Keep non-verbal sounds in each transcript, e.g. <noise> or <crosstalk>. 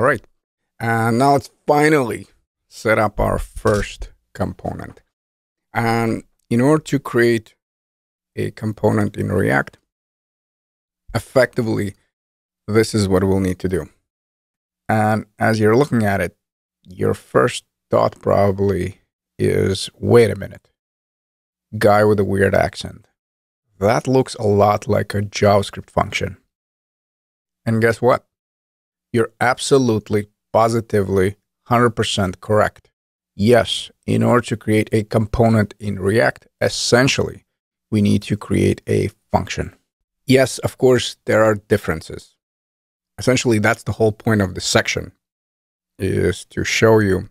All right. And now let's finally set up our first component. And in order to create a component in React, effectively, this is what we'll need to do. And as you're looking at it, your first thought probably is wait a minute, guy with a weird accent. That looks a lot like a JavaScript function. And guess what? You're absolutely, positively, 100% correct. Yes, in order to create a component in React, essentially, we need to create a function. Yes, of course, there are differences. Essentially, that's the whole point of this section, is to show you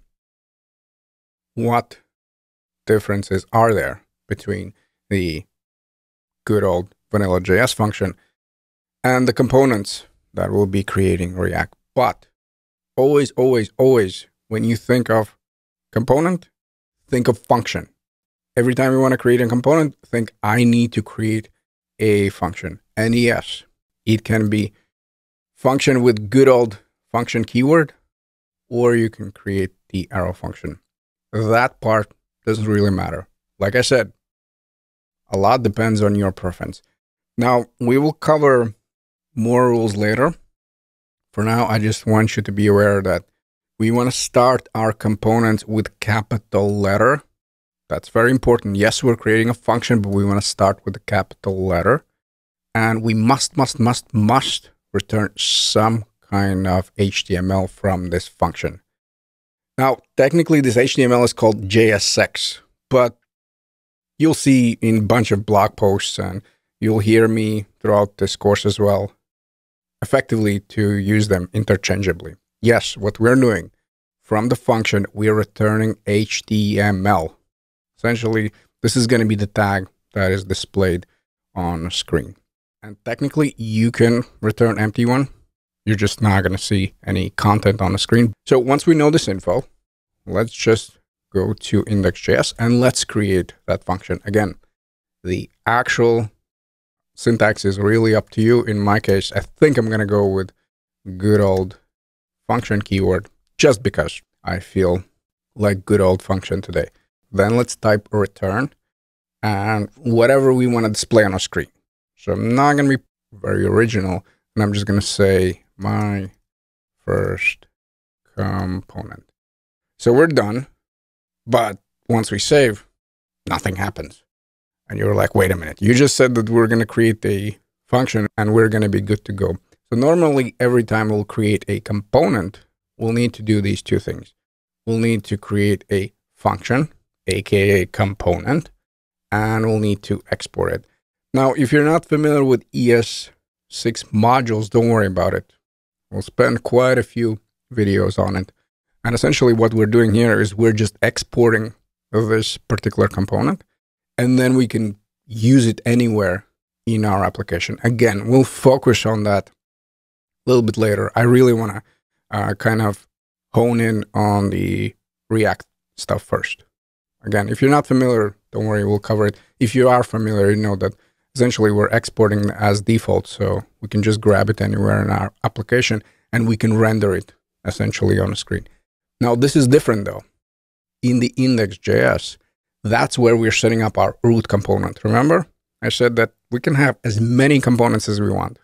what differences are there between the good old vanilla JS function and the components that will be creating React. But always, always, always, when you think of component, think of function. Every time you want to create a component, think I need to create a function. And yes, it can be function with good old function keyword, or you can create the arrow function. That part doesn't really matter. Like I said, a lot depends on your preference. Now, we will cover more rules later. For now, I just want you to be aware that we want to start our components with capital letter. That's very important. Yes, we're creating a function, but we want to start with a capital letter. And we must, must, must, must return some kind of HTML from this function. Now, technically, this HTML is called JSX, but you'll see in a bunch of blog posts and you'll hear me throughout this course as well, effectively to use them interchangeably. Yes, what we're doing from the function, we're returning HTML. Essentially, this is going to be the tag that is displayed on the screen. And technically, you can return empty one. You're just not going to see any content on the screen. So once we know this info, let's just go to index.js and let's create that function. Again, the actual syntax is really up to you. In my case, I think I'm going to go with good old function keyword just because I feel like good old function today. Then let's type return and whatever we want to display on our screen. So I'm not going to be very original and I'm just going to say my first component. So we're done. But once we save, nothing happens. And you're like, wait a minute, you just said that we're going to create a function and we're going to be good to go. So normally every time we'll create a component, we'll need to do these two things. We'll need to create a function, aka component, and we'll need to export it. Now, if you're not familiar with ES6 modules, don't worry about it. We'll spend quite a few videos on it. And essentially what we're doing here is we're just exporting this particular component and then we can use it anywhere in our application. Again, we'll focus on that a little bit later. I really want to uh, kind of hone in on the React stuff first. Again, if you're not familiar, don't worry, we'll cover it. If you are familiar, you know that essentially we're exporting as default, so we can just grab it anywhere in our application and we can render it essentially on the screen. Now, this is different though. In the index.js, that's where we're setting up our root component. Remember, I said that we can have as many components as we want.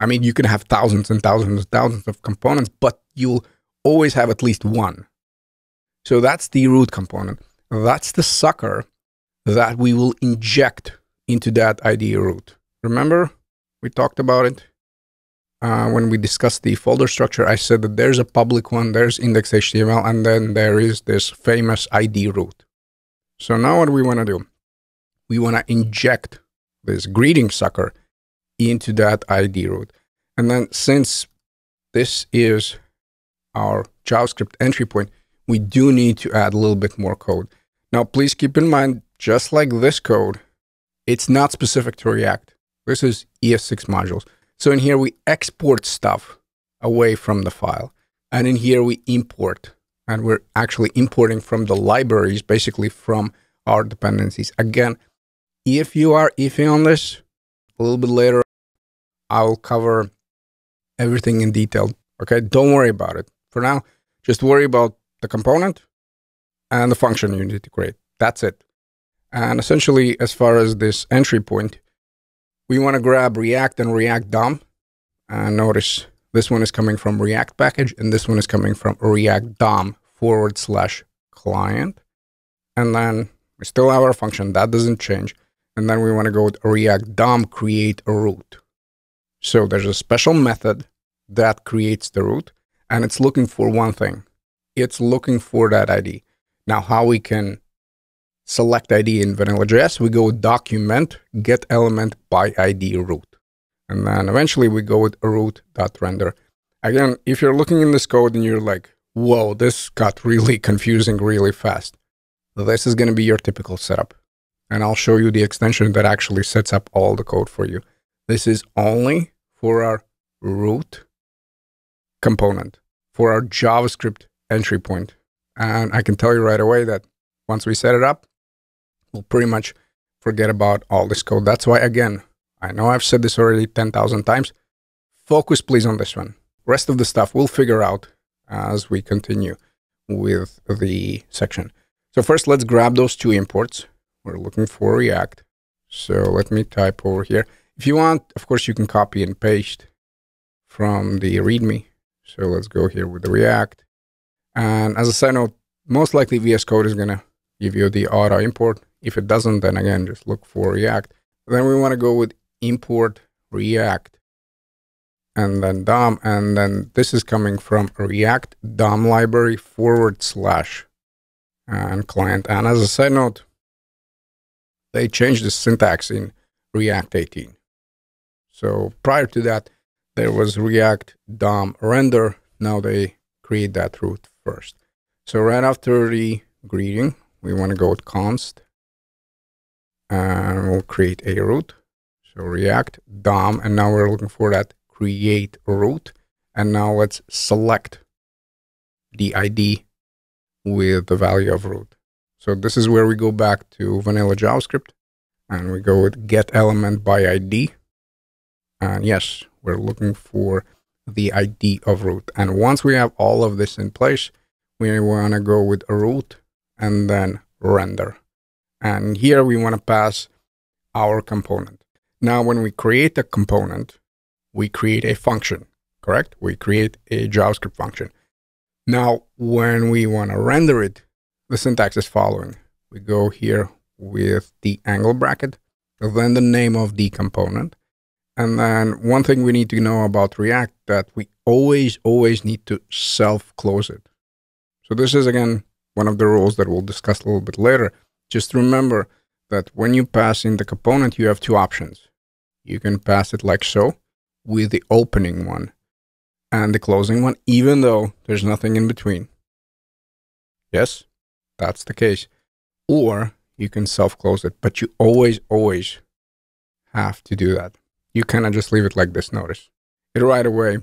I mean, you can have thousands and thousands and thousands of components, but you'll always have at least one. So that's the root component. That's the sucker that we will inject into that ID root. Remember, we talked about it uh, when we discussed the folder structure, I said that there's a public one, there's index.html, and then there is this famous ID root. So now what we want to do, we want to inject this greeting sucker into that ID root. And then since this is our JavaScript entry point, we do need to add a little bit more code. Now, please keep in mind, just like this code, it's not specific to React. This is ES6 modules. So in here, we export stuff away from the file. And in here, we import. And we're actually importing from the libraries, basically from our dependencies. Again, if you are iffy on this, a little bit later, I'll cover everything in detail. Okay, don't worry about it. For now, just worry about the component and the function you need to create. That's it. And essentially, as far as this entry point, we want to grab React and React DOM. And notice this one is coming from React package, and this one is coming from React DOM forward slash client. And then we still have our function. That doesn't change. And then we want to go with React DOM create a root. So there's a special method that creates the root, and it's looking for one thing. It's looking for that ID. Now, how we can select ID in Vanilla.js, we go document get element by ID root. And then eventually we go with root.render. Again, if you're looking in this code and you're like, whoa, this got really <laughs> confusing really fast, this is going to be your typical setup. And I'll show you the extension that actually sets up all the code for you. This is only for our root component, for our JavaScript entry point. And I can tell you right away that once we set it up, we'll pretty much forget about all this code. That's why, again, I know I've said this already 10,000 times. Focus, please, on this one. Rest of the stuff we'll figure out as we continue with the section. So first, let's grab those two imports. We're looking for React. So let me type over here. If you want, of course, you can copy and paste from the README. So let's go here with the React. And as a side note, most likely VS Code is going to give you the auto import. If it doesn't, then again, just look for React. Then we want to go with import React and then DOM. And then this is coming from React DOM library forward slash and client. And as a side note, they changed the syntax in React 18. So prior to that, there was React DOM render. Now they create that root first. So right after the greeting, we want to go with const and we'll create a root. So React DOM, and now we're looking for that create root. And now let's select the ID with the value of root. So this is where we go back to vanilla JavaScript and we go with get element by ID. And yes, we're looking for the ID of root. And once we have all of this in place, we want to go with a root and then render. And here we want to pass our component. Now, when we create a component, we create a function, correct? We create a JavaScript function. Now, when we want to render it, the syntax is following. We go here with the angle bracket, then the name of the component. And then one thing we need to know about React that we always, always need to self-close it. So this is, again, one of the rules that we'll discuss a little bit later. Just remember that when you pass in the component, you have two options. You can pass it like so with the opening one and the closing one, even though there's nothing in between. Yes, that's the case. Or you can self close it, but you always, always have to do that. You cannot just leave it like this. Notice it right away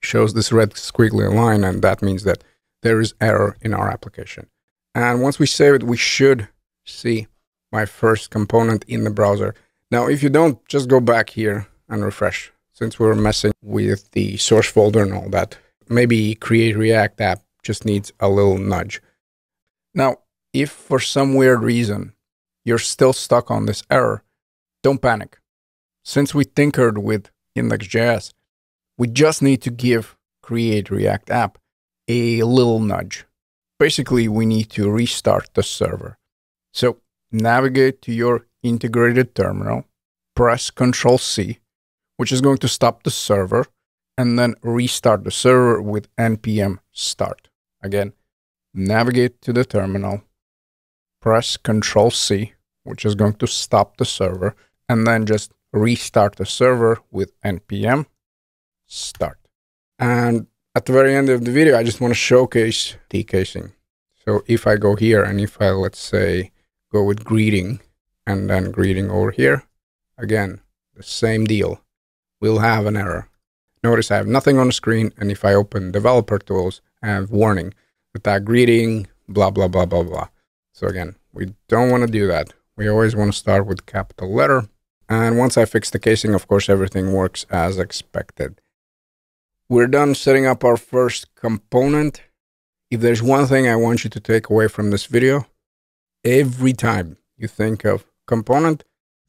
shows this red squiggly line, and that means that there is error in our application. And once we save it, we should see my first component in the browser. Now, if you don't, just go back here and refresh since we're messing with the source folder and all that, maybe create React app just needs a little nudge. Now, if for some weird reason you're still stuck on this error, don't panic. Since we tinkered with index.js, we just need to give create React app a little nudge. Basically, we need to restart the server. So navigate to your integrated terminal, press Control C, which is going to stop the server and then restart the server with npm start. Again, navigate to the terminal, press Control C, which is going to stop the server, and then just restart the server with npm start. And at the very end of the video, I just want to showcase decasing. So if I go here and if I, let's say, go with greeting and then greeting over here, again, the same deal We'll have an error. Notice I have nothing on the screen, and if I open developer tools, I have warning with that greeting, blah, blah, blah, blah, blah. So again, we don't want to do that. We always want to start with capital letter. And once I fix the casing, of course, everything works as expected. We're done setting up our first component. If there's one thing I want you to take away from this video, every time you think of component,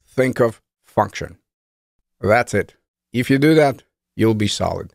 think of function. That's it. If you do that, you'll be solid.